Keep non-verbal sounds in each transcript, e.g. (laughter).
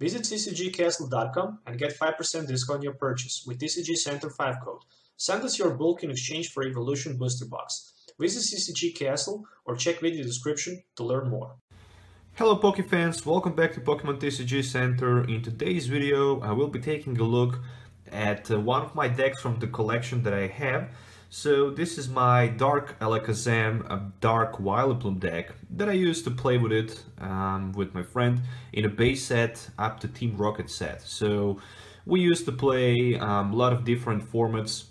Visit ccgcastle.com and get 5% discount on your purchase with TCG Center 5 code. Send us your bulk in exchange for Evolution Booster Box. Visit CCG Castle or check video description to learn more. Hello Poke fans, welcome back to Pokemon TCG Center. In today's video I will be taking a look at uh, one of my decks from the collection that I have. So this is my Dark Alakazam a Dark Vileplume deck that I used to play with it um, with my friend in a base set up to Team Rocket set. So we used to play um, a lot of different formats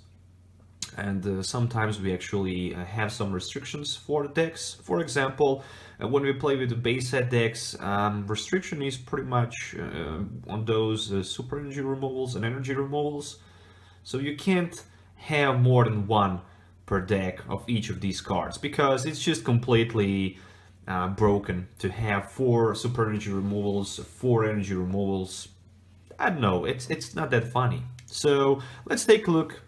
and uh, sometimes we actually uh, have some restrictions for the decks. For example, uh, when we play with the base set decks, um, restriction is pretty much uh, on those uh, super energy removals and energy removals. So you can't have more than one per deck of each of these cards because it's just completely uh, broken to have four super energy removals, four energy removals. I don't know, it's, it's not that funny. So let's take a look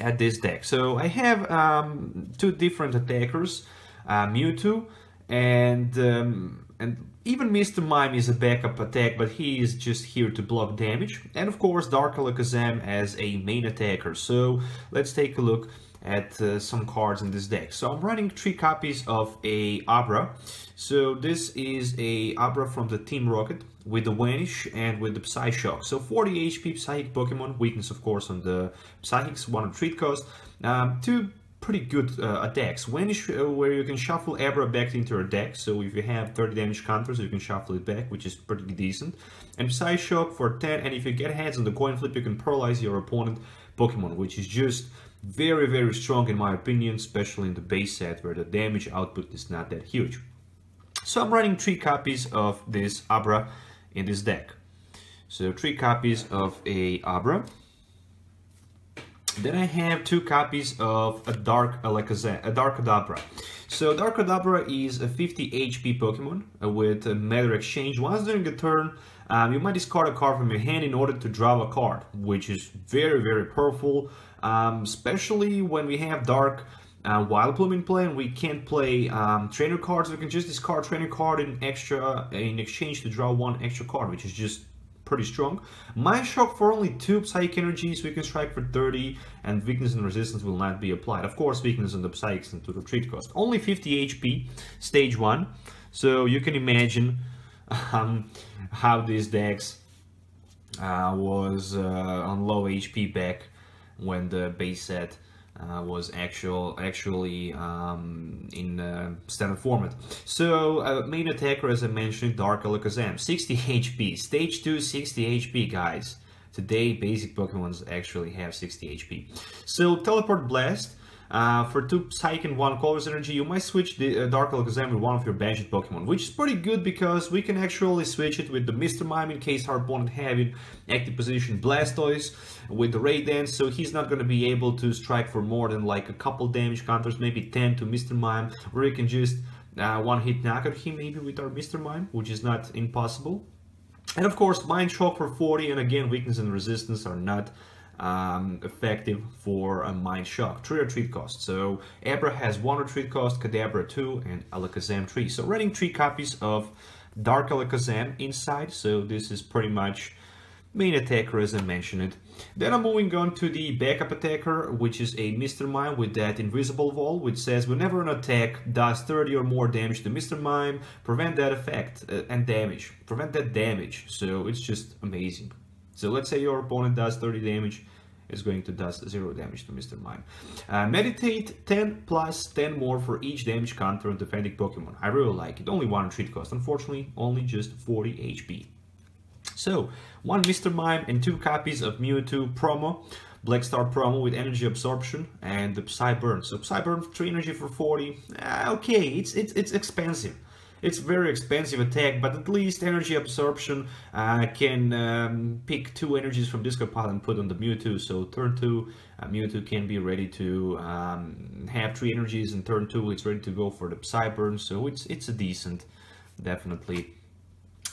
at this deck. So I have um, two different attackers, uh, Mewtwo and um, and even Mr. Mime is a backup attack, but he is just here to block damage. And of course Dark Alakazam as a main attacker. So let's take a look at uh, some cards in this deck. So I'm running three copies of a Abra. So this is a Abra from the Team Rocket with the Vanish and with the Psyshock. So 40 HP Psychic Pokemon, weakness of course on the Psychics, one retreat cost. Um, two pretty good uh, attacks. Vanish, uh, where you can shuffle Abra back into your deck, so if you have 30 damage counters, you can shuffle it back, which is pretty decent. And Psy Shock for 10, and if you get heads on the coin flip, you can paralyze your opponent Pokemon, which is just very, very strong in my opinion, especially in the base set, where the damage output is not that huge. So I'm running three copies of this Abra in this deck. So three copies of a Abra. Then I have two copies of a Dark Alakazam, a Dark Kadabra. So Dark Kadabra is a 50 HP Pokemon uh, with a Matter Exchange. Once during a turn, um, you might discard a card from your hand in order to draw a card, which is very, very powerful, um, especially when we have Dark uh, Vileplume in play and we can't play um, trainer cards. We can just discard trainer card in extra in exchange to draw one extra card, which is just pretty strong. Mind Shock for only 2 Psychic Energies, we can strike for 30, and Weakness and Resistance will not be applied. Of course, Weakness on the Psychics and to retreat cost. Only 50 HP, Stage 1, so you can imagine (laughs) um, how these decks uh, was uh, on low HP back when the base set uh, was actual actually um, in uh, standard format. So uh, main attacker, as I mentioned, Dark Alakazam, 60 HP, stage 2, 60 HP, guys. Today, basic Pokemons actually have 60 HP. So Teleport Blast, uh, for 2 Psychic and 1 Colorless Energy, you might switch the uh, Dark Alakazam with one of your banished Pokemon, which is pretty good because we can actually switch it with the Mr. Mime in case our opponent having active position Blastoise with the Rain Dance, so he's not going to be able to strike for more than like a couple damage counters, maybe 10 to Mr. Mime, or you can just uh, one-hit knock at him maybe with our Mr. Mime, which is not impossible. And of course, Mind Shock for 40, and again, weakness and resistance are not um, effective for a Mind Shock. 3 retreat cost. So Abra has 1 retreat cost, Kadabra 2, and Alakazam 3. So running 3 copies of Dark Alakazam inside, so this is pretty much main attacker as I mentioned it. Then I'm moving on to the backup attacker, which is a Mr. Mime with that invisible wall, which says whenever an attack does 30 or more damage to Mr. Mime, prevent that effect uh, and damage. Prevent that damage, so it's just amazing. So let's say your opponent does 30 damage, it's going to does 0 damage to Mr. Mime. Uh, meditate 10 plus 10 more for each damage counter on defending Pokemon. I really like it. Only one treat cost, unfortunately, only just 40 HP. So, one Mr. Mime and two copies of Mewtwo promo. Black Star promo with energy absorption and the Psy Burn. So Psy Burn 3 energy for 40. Uh, okay, it's, it's, it's expensive. It's very expensive attack, but at least energy absorption uh, can um, pick two energies from discard pile and put on the Mewtwo. So turn two, uh, Mewtwo can be ready to um, have three energies, and turn two, it's ready to go for the Psy Burn. So it's it's a decent, definitely.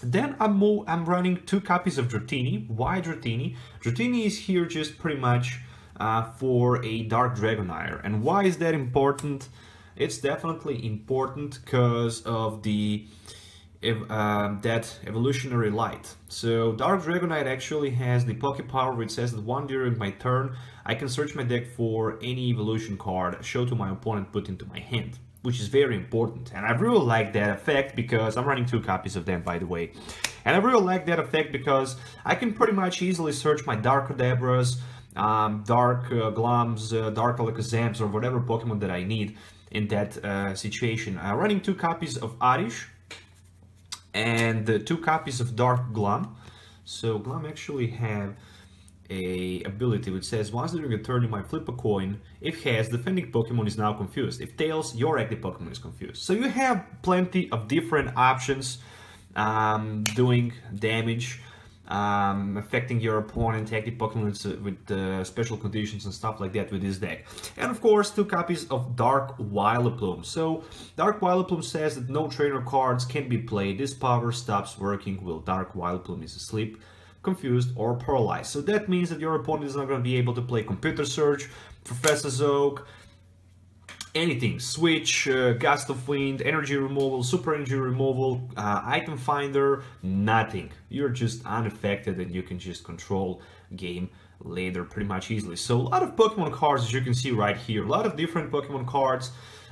Then I'm, I'm running two copies of Dratini. Why Dratini? Dratini is here just pretty much uh, for a Dark Dragonite. And why is that important? It's definitely important because of the um, that evolutionary light. So Dark Dragonite actually has the Poke Power which says that one during my turn I can search my deck for any evolution card, show to my opponent, put into my hand, which is very important. And I really like that effect because I'm running two copies of them by the way. And I really like that effect because I can pretty much easily search my Dark Kadabras, um, Dark uh, Glooms, uh, Dark Alakazams, or whatever Pokemon that I need in that uh, situation. I'm running two copies of Oddish and uh, two copies of Dark Gloom. So Gloom actually have a ability which says once during a turn you might flip a coin. If has, defending Pokemon is now confused. If tails, your active Pokemon is confused. So you have plenty of different options um, doing damage um, affecting your opponent, active Pokemon with, with uh, special conditions and stuff like that with this deck. And of course, two copies of Dark Vileplume. So, Dark Vileplume says that no trainer cards can be played. This power stops working while Dark Vileplume is asleep, confused, or paralyzed. So that means that your opponent is not going to be able to play Computer Search, Professor's Oak, anything. Switch uh, gust of wind energy removal super energy removal uh, item finder nothing. You're just unaffected and you can just control game later pretty much easily. So a lot of pokemon cards as you can see right here. A lot of different pokemon cards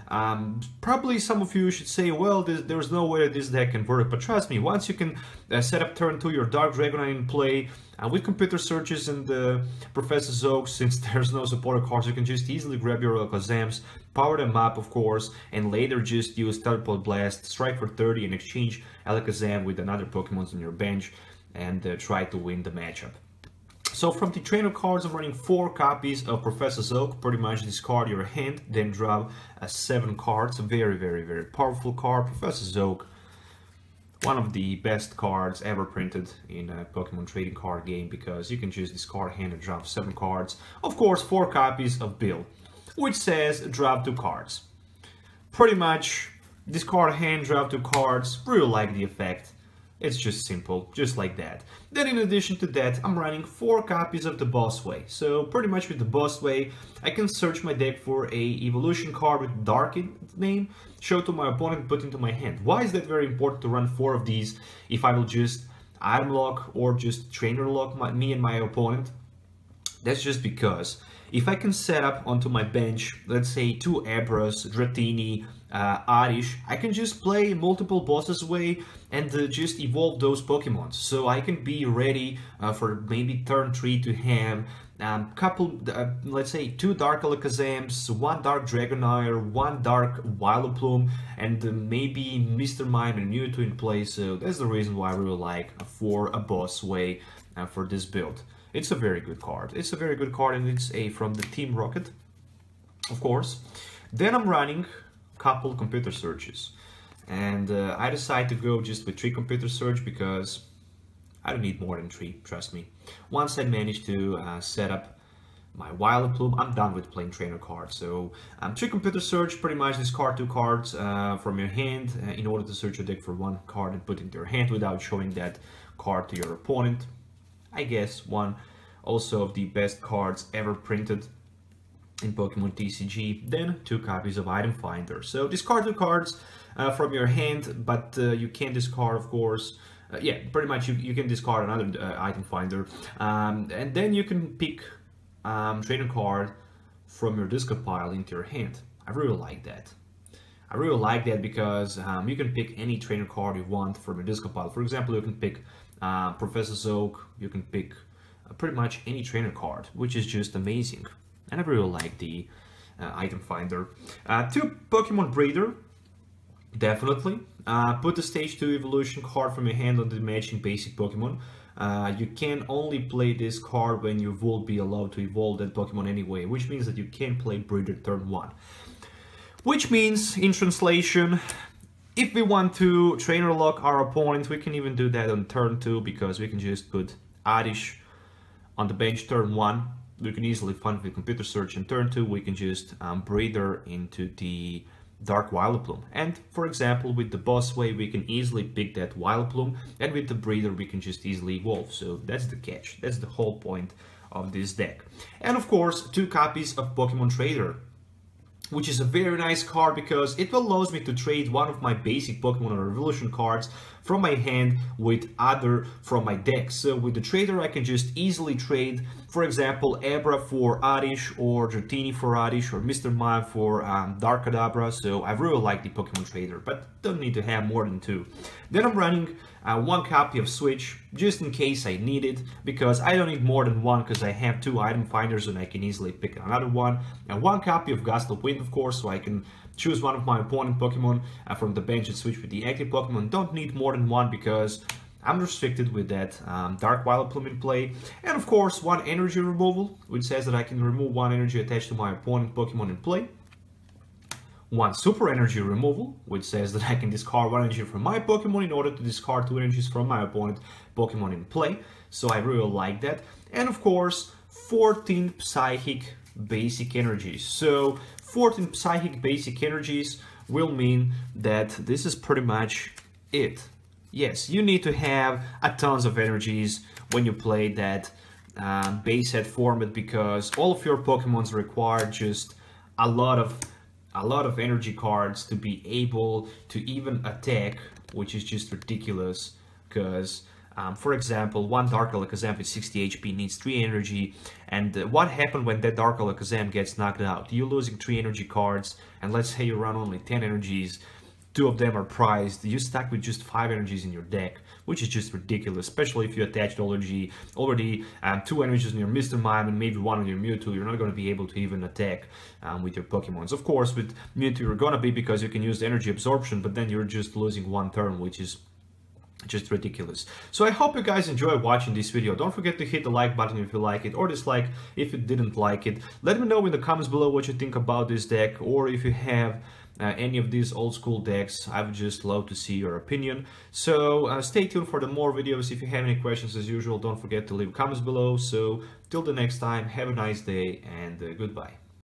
um, probably some of you should say, well, there's no way this deck can work, but trust me, once you can uh, set up turn 2 your Dark Dragonite in play, and with computer searches and the Professor's (laughs) Oak, since there's no supporter cards, you can just easily grab your Alakazams, power them up, of course, and later just use Teleport Blast, strike for 30, and exchange Alakazam with another Pokemon on your bench, and uh, try to win the matchup. So from the trainer cards, I'm running four copies of Professor's Oak. Pretty much discard your hand, then draw uh, seven cards. Very, very, very powerful card. Professor's Oak, one of the best cards ever printed in a Pokemon trading card game because you can just discard hand and drop seven cards. Of course, four copies of Bill, which says drop two cards. Pretty much discard hand, drop two cards. Really like the effect. It's just simple, just like that. Then in addition to that, I'm running 4 copies of the Boss Way. So pretty much with the Boss Way, I can search my deck for a evolution card with Dark in name, show to my opponent, put into my hand. Why is that very important to run 4 of these if I will just item lock or just trainer lock my, me and my opponent? That's just because if I can set up onto my bench, let's say two Abras, Dratini, uh, Oddish, I can just play multiple Boss's Way and uh, just evolve those Pokemon. So I can be ready uh, for maybe turn 3 to have um, couple, uh, let's say two Dark Alakazams, one Dark Dragonite, one Dark Vileplume, and uh, maybe Mr. Mime and Mewtwo in play. So that's the reason why I really like for a boss way uh, for this build. It's a very good card. It's a very good card and it's a from the Team Rocket, of course. Then I'm running couple computer searches. And uh, I decide to go just with three computer search because I don't need more than three, trust me. Once I manage to uh, set up my Vileplume, I'm done with playing trainer cards. So um, three computer search, pretty much discard two cards uh, from your hand uh, in order to search your deck for one card and put into your hand without showing that card to your opponent. I guess one also of the best cards ever printed in Pokemon TCG, then two copies of Item Finder. So discard two cards uh, from your hand, but uh, you can discard, of course, uh, yeah, pretty much you, you can discard another uh, Item Finder. Um, and then you can pick um, trainer card from your discard pile into your hand. I really like that. I really like that because um, you can pick any trainer card you want from your discard pile. For example, you can pick uh, Professor's Oak, you can pick uh, pretty much any trainer card, which is just amazing and I really like the uh, item finder. Uh, two Pokemon Breeder, definitely. Uh, put the stage 2 evolution card from your hand on the matching basic Pokemon. You can only play this card when you will be allowed to evolve that Pokemon anyway, which means that you can't play Breeder turn 1. Which means, in translation, if we want to trainer lock our opponent, we can even do that on turn 2 because we can just put Oddish on the bench turn 1 we can easily find with computer search and turn 2. we can just um, breeder into the dark Vileplume. And for example, with the boss way, we can easily pick that Vileplume, and with the breeder, we can just easily evolve. So that's the catch. That's the whole point of this deck. And of course, two copies of Pokemon Trader. Which is a very nice card because it allows me to trade one of my basic Pokemon or Evolution cards from my hand with other from my deck. So with the trader I can just easily trade, for example, Abra for Oddish or Dratini for Oddish or Mr. Mime for um, Dark Kadabra. So I really like the Pokemon trader, but don't need to have more than two. Then I'm running uh, one copy of Switch just in case I need it because I don't need more than one because I have two item finders and I can easily pick another one. And one copy of Gust of Wind of course so I can choose one of my opponent Pokemon uh, from the bench and switch with the active Pokemon. Don't need more than one because I'm restricted with that um, Dark Vileplume in play. And of course, one energy removal, which says that I can remove one energy attached to my opponent Pokemon in play one super energy removal, which says that I can discard one energy from my Pokemon in order to discard two energies from my opponent Pokemon in play. So I really like that. And of course, 14 Psychic basic energies. So 14 Psychic basic energies will mean that this is pretty much it. Yes, you need to have a tons of energies when you play that uh, base set format because all of your Pokemons require just a lot of a lot of energy cards to be able to even attack, which is just ridiculous because um, for example, one Dark Alakazam with 60 HP needs 3 energy, and uh, what happened when that Dark Alakazam gets knocked out? You're losing 3 energy cards, and let's say you run only 10 energies, two of them are prized, you're stuck with just 5 energies in your deck, which is just ridiculous, especially if you attached already, already um, 2 energies in your Mr. Mime and maybe one on your Mewtwo, you're not going to be able to even attack um, with your Pokemons. Of course, with Mewtwo you're going to be because you can use energy absorption, but then you're just losing one turn, which is just ridiculous. So I hope you guys enjoy watching this video. Don't forget to hit the like button if you like it or dislike if you didn't like it. Let me know in the comments below what you think about this deck or if you have uh, any of these old school decks. I would just love to see your opinion. So uh, stay tuned for the more videos. If you have any questions as usual, don't forget to leave comments below. So till the next time, have a nice day and uh, goodbye.